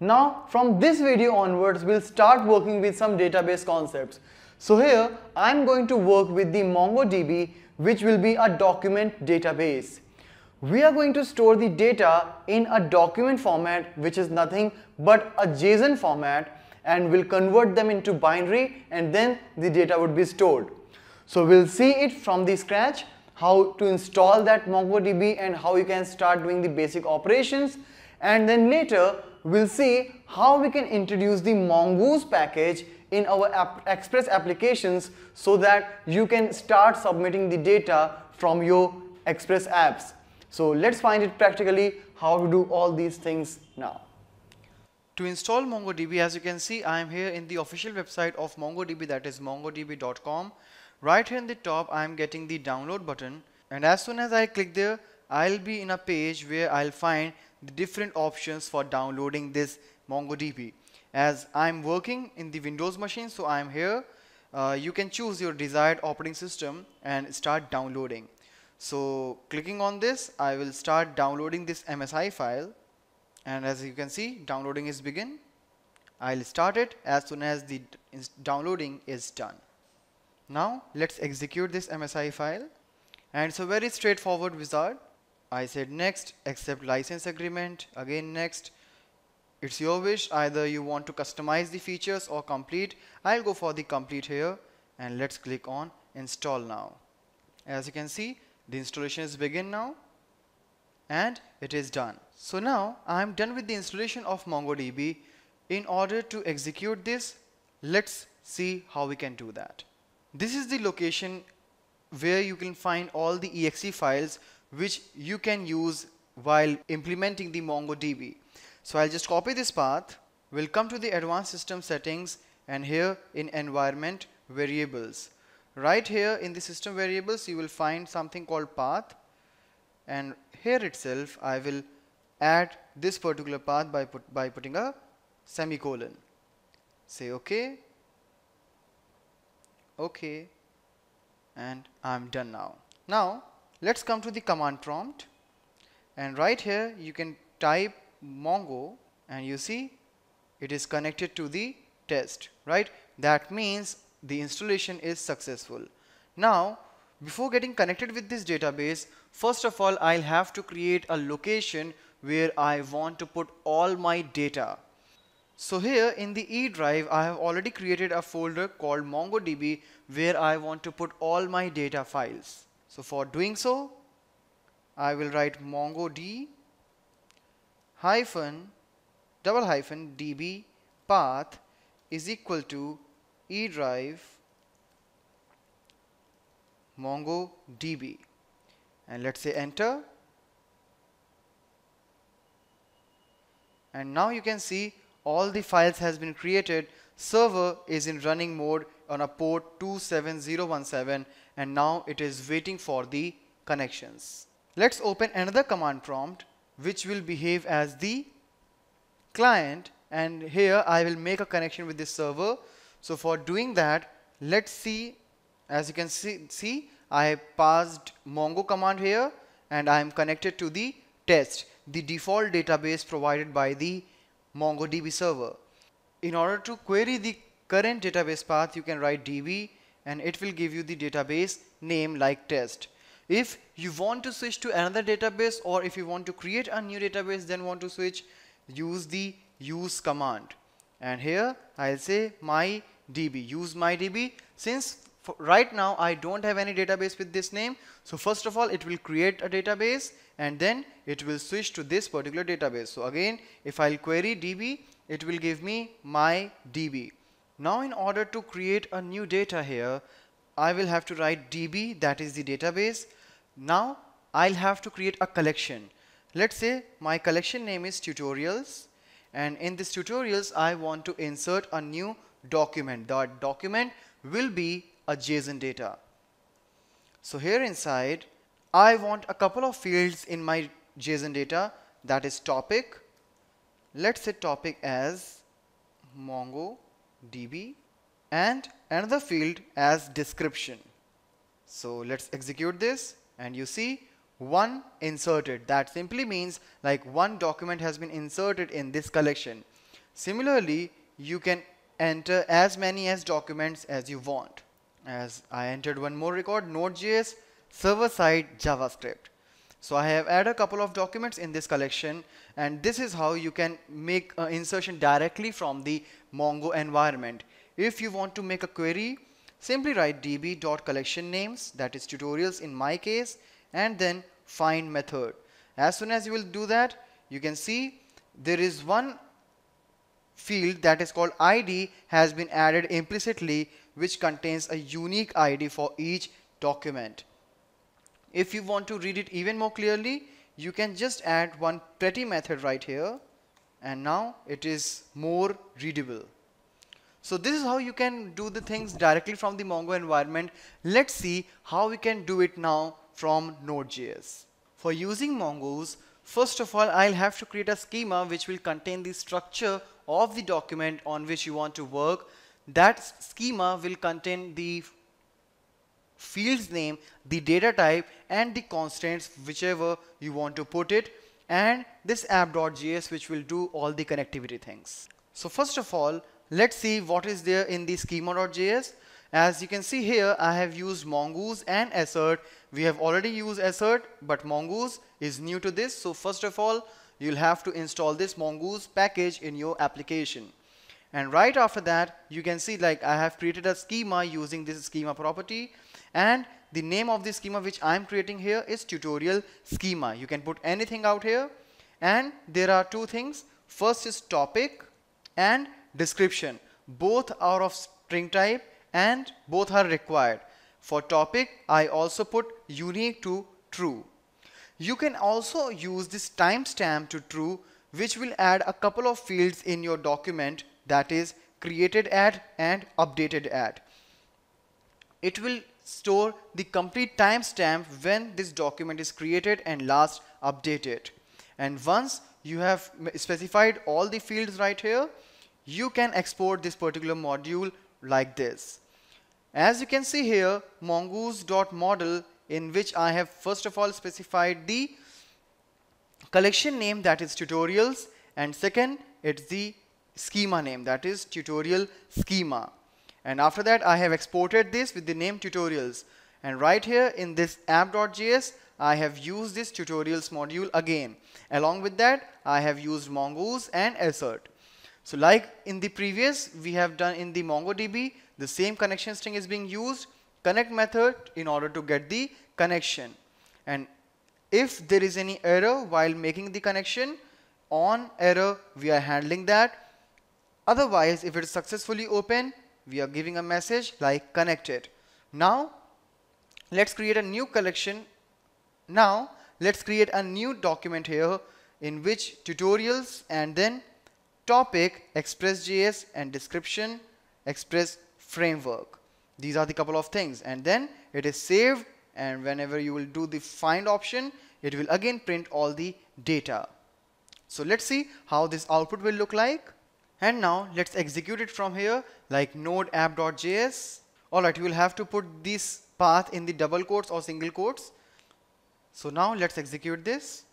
Now from this video onwards we'll start working with some database concepts. So here I'm going to work with the MongoDB which will be a document database. We are going to store the data in a document format which is nothing but a JSON format and we'll convert them into binary and then the data would be stored. So we'll see it from the scratch how to install that MongoDB and how you can start doing the basic operations and then later we'll see how we can introduce the Mongoose package in our app Express applications so that you can start submitting the data from your Express apps. So let's find it practically how to do all these things now. To install MongoDB, as you can see, I am here in the official website of MongoDB that is mongodb.com. Right here in the top, I am getting the download button and as soon as I click there, I'll be in a page where I'll find the different options for downloading this MongoDB. As I'm working in the Windows machine, so I'm here, uh, you can choose your desired operating system and start downloading. So clicking on this, I will start downloading this MSI file. And as you can see downloading is begin. I'll start it as soon as the downloading is done. Now let's execute this MSI file. And it's a very straightforward wizard I said next accept license agreement again next it's your wish either you want to customize the features or complete I'll go for the complete here and let's click on install now as you can see the installation is begin now and it is done. So now I'm done with the installation of MongoDB. In order to execute this, let's see how we can do that. This is the location where you can find all the exe files which you can use while implementing the MongoDB. So I'll just copy this path. We'll come to the advanced system settings and here in environment variables. Right here in the system variables you will find something called path and here itself I will add this particular path by, put, by putting a semicolon. Say OK, OK and I'm done now. Now let's come to the command prompt and right here you can type mongo and you see it is connected to the test right that means the installation is successful now before getting connected with this database, first of all, I'll have to create a location where I want to put all my data. So here in the E drive, I have already created a folder called MongoDB where I want to put all my data files. So for doing so, I will write MongoD hyphen double hyphen db path is equal to E drive MongoDB and let's say enter. And now you can see all the files has been created. Server is in running mode on a port 27017 and now it is waiting for the connections let's open another command prompt which will behave as the client and here I will make a connection with this server so for doing that let's see as you can see, see I passed Mongo command here and I am connected to the test, the default database provided by the MongoDB server. In order to query the current database path, you can write db and it will give you the database name like test. If you want to switch to another database or if you want to create a new database then want to switch, use the use command. And here I'll say my db, use my db. Since right now I don't have any database with this name. So first of all, it will create a database and then it will switch to this particular database. So again, if I'll query DB, it will give me my DB. Now in order to create a new data here, I will have to write DB, that is the database. Now I'll have to create a collection. Let's say my collection name is tutorials and in this tutorials I want to insert a new document. That document will be a JSON data. So here inside, I want a couple of fields in my JSON data that is topic. Let's say topic as MongoDB and another field as description. So let's execute this and you see one inserted. That simply means like one document has been inserted in this collection. Similarly, you can enter as many as documents as you want. As I entered one more record, Node.js server-side JavaScript. So I have added a couple of documents in this collection and this is how you can make insertion directly from the Mongo environment. If you want to make a query, simply write db.collection names that is tutorials in my case and then find method. As soon as you will do that, you can see there is one field that is called ID has been added implicitly which contains a unique ID for each document. If you want to read it even more clearly, you can just add one pretty method right here and now it is more readable. So this is how you can do the things directly from the Mongo environment. Let's see how we can do it now from Node.js. For using Mongoose, first of all, I'll have to create a schema which will contain the structure of the document on which you want to work. That schema will contain the fields name, the data type and the constraints whichever you want to put it and this app.js which will do all the connectivity things. So first of all, let's see what is there in the schema.js. As you can see here, I have used Mongoose and Assert. We have already used Assert, but Mongoose is new to this. So first of all, you'll have to install this Mongoose package in your application. And right after that, you can see like I have created a schema using this schema property. And the name of the schema which I'm creating here is tutorial schema. You can put anything out here. And there are two things. First is topic and description. Both are of string type and both are required. For topic, I also put unique to true. You can also use this timestamp to true which will add a couple of fields in your document that is created at and updated at. It will store the complete timestamp when this document is created and last updated. And once you have specified all the fields right here, you can export this particular module like this. As you can see here, mongoose.model in which I have first of all specified the collection name that is tutorials and second it's the schema name that is tutorial schema. And after that I have exported this with the name tutorials. And right here in this app.js I have used this tutorials module again. Along with that I have used mongoose and assert so like in the previous we have done in the mongodb the same connection string is being used connect method in order to get the connection. And if there is any error while making the connection on error we are handling that otherwise if it is successfully open we are giving a message like connected now let's create a new collection now let's create a new document here in which tutorials and then topic express.js and description express framework. These are the couple of things and then it is saved and whenever you will do the find option it will again print all the data. So let's see how this output will look like and now let's execute it from here like node app.js. Alright, you will have to put this path in the double quotes or single quotes. So now let's execute this.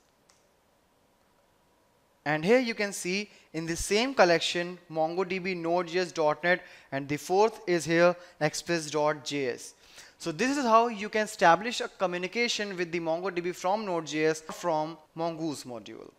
And here you can see in the same collection MongoDB Node.js.NET and the fourth is here Express.js. So this is how you can establish a communication with the MongoDB from Node.js from Mongoose module.